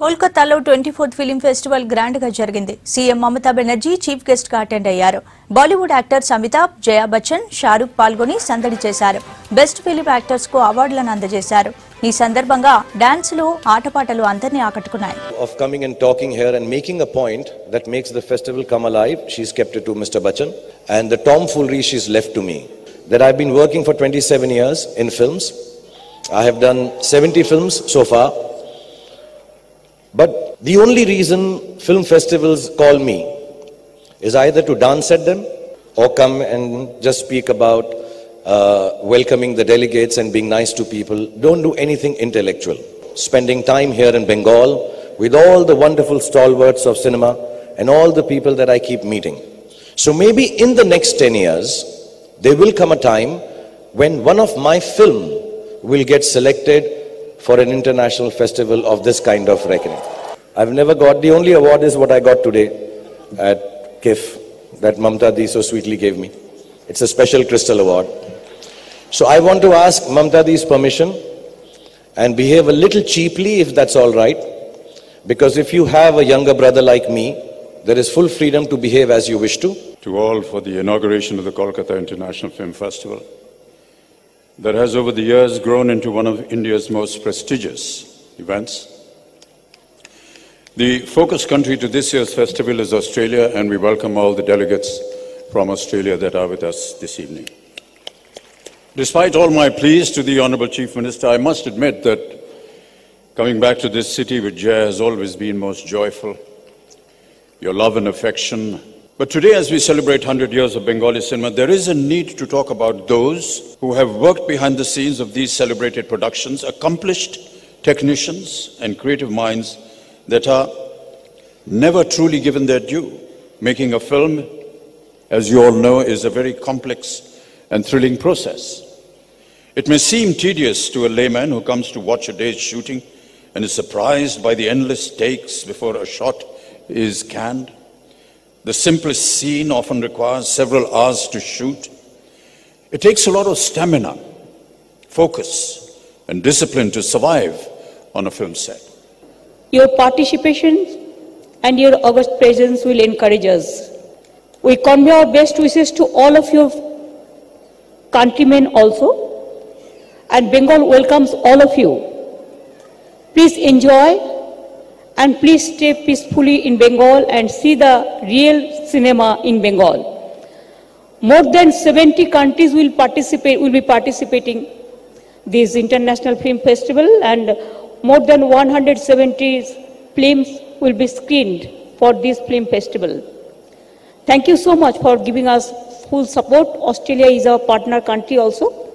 కోల్కతాలో twenty fourth film festival గ్రాండ్గా జరిగింది. సీఎం మమతా బెనర్జీ చీఫ్ గెస్ట్గా అటెండ్ అయ్యారు. బాలీవుడ్ యాక్టర్స్ అమితాబ్ జయా బచ్చన్ షారూక్ పాల్గొని సందడి చేశారు. బెస్ట్ ఫిలిం యాక్టర్స్కు అవార్డులను అందజేశారు. ఈ సందర్భంగా డాన్సులు ఆటపాటలు అందరినీ ఆకట్టుకున్నాయి. Of coming and talking and making point the festival mister Bachchan and working years films 70 films so But the only reason film festivals call me is either to dance at them or come and just speak about uh, welcoming the delegates and being nice to people. Don't do anything intellectual. Spending time here in Bengal with all the wonderful stalwarts of cinema and all the people that I keep meeting. So maybe in the next 10 years, there will come a time when one of my film will get selected for an international festival of this kind of reckoning. I've never got, the only award is what I got today at KIF that Mamta Di so sweetly gave me. It's a special crystal award. So I want to ask Mamta Di's permission and behave a little cheaply if that's all right. Because if you have a younger brother like me, there is full freedom to behave as you wish to. to all for the inauguration of the Kolkata International Film Festival that has over the years grown into one of India's most prestigious events. The focus country to this year's festival is Australia, and we welcome all the delegates from Australia that are with us this evening. Despite all my pleas to the Honorable Chief Minister, I must admit that coming back to this city with Jay has always been most joyful your love and affection. But today, as we celebrate 100 years of Bengali cinema, there is a need to talk about those who have worked behind the scenes of these celebrated productions, accomplished technicians and creative minds that are never truly given their due. Making a film, as you all know, is a very complex and thrilling process. It may seem tedious to a layman who comes to watch a day's shooting and is surprised by the endless takes before a shot is canned. The simplest scene often requires several hours to shoot. It takes a lot of stamina, focus, and discipline to survive on a film set. Your participation and your august presence will encourage us. We convey our best wishes to all of your countrymen also, and Bengal welcomes all of you. Please enjoy and please stay peacefully in Bengal and see the real cinema in Bengal. More than 70 countries will participate will be participating this international film festival and more than 170 films will be screened for this film festival. Thank you so much for giving us full support. Australia is our partner country also.